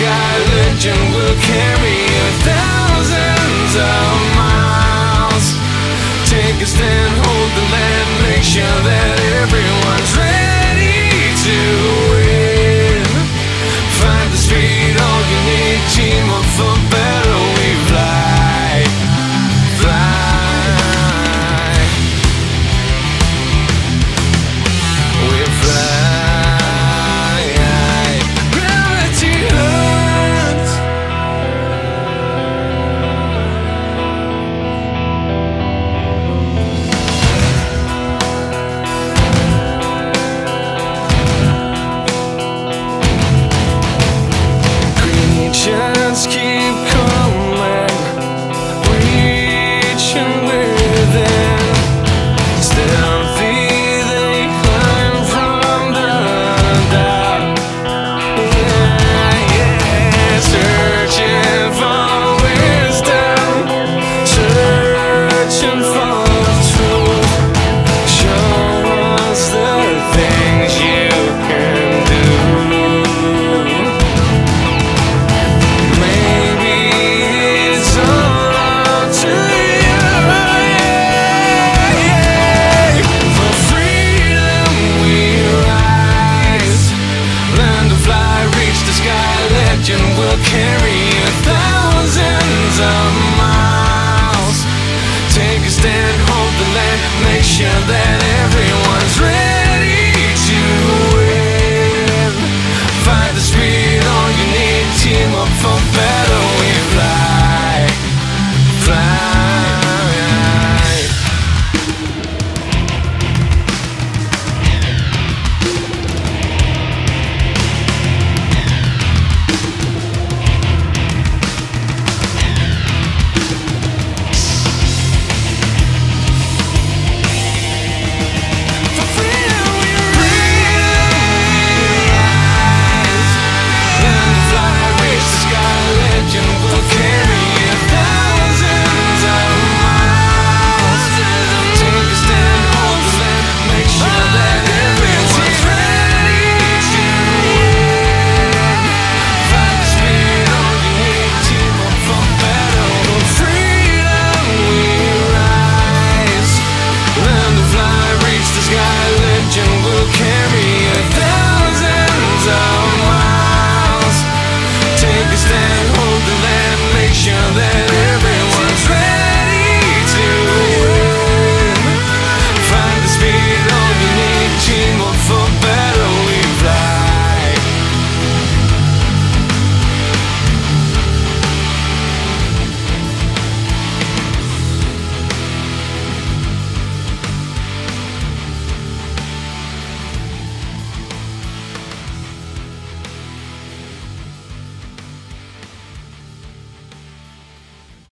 sky legend will carry you thousands of miles. Take a stand, hold the land, make sure that.